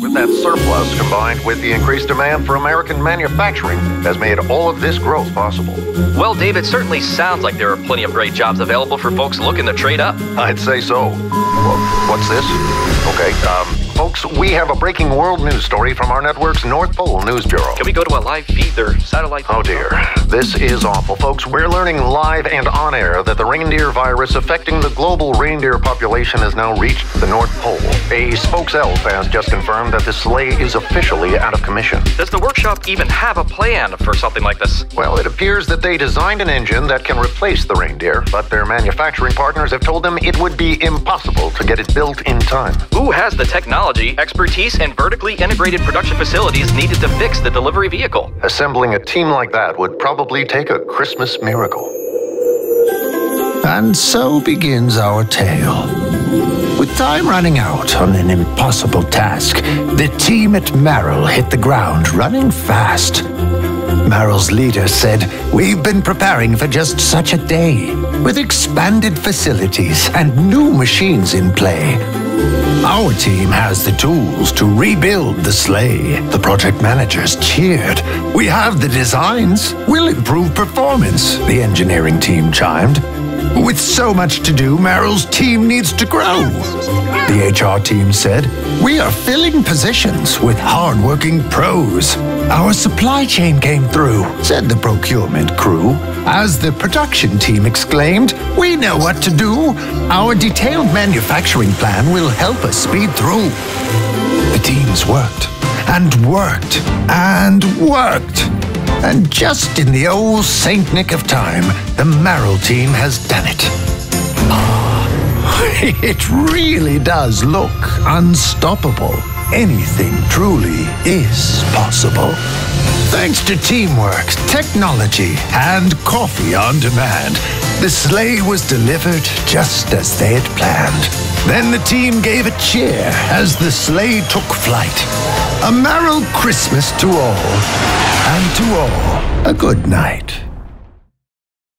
With that surplus combined with the increased demand for American manufacturing has made all of this growth possible. Well, Dave, it certainly sounds like there are plenty of great jobs available for folks looking to trade up. I'd say so. Well, what's this? Okay, um, Folks, we have a breaking world news story from our network's North Pole News Bureau. Can we go to a live feed their satellite? Oh dear. This is awful, folks. We're learning live and on air that the reindeer virus affecting the global reindeer population has now reached the North Pole. A spokes elf has just confirmed that the sleigh is officially out of commission. Does the workshop even have a plan for something like this? Well, it appears that they designed an engine that can replace the reindeer, but their manufacturing partners have told them it would be impossible to get it built in time. Who has the technology? Technology, expertise, and vertically integrated production facilities needed to fix the delivery vehicle. Assembling a team like that would probably take a Christmas miracle. And so begins our tale. With time running out on an impossible task, the team at Merrill hit the ground running fast. Merrill's leader said, We've been preparing for just such a day, with expanded facilities and new machines in play. Our team has the tools to rebuild the sleigh. The project managers cheered. We have the designs. We'll improve performance, the engineering team chimed. With so much to do, Merrill's team needs to grow. The HR team said, We are filling positions with hardworking pros. Our supply chain came through, said the procurement crew. As the production team exclaimed, We know what to do. Our detailed manufacturing plan will help us speed through. The teams worked and worked and worked. And just in the old Saint Nick of time, the Merrill team has done it. Ah, it really does look unstoppable. Anything truly is possible. Thanks to teamwork, technology, and coffee on demand, the sleigh was delivered just as they had planned. Then the team gave a cheer as the sleigh took flight. A Merrill Christmas to all, and to all a good night.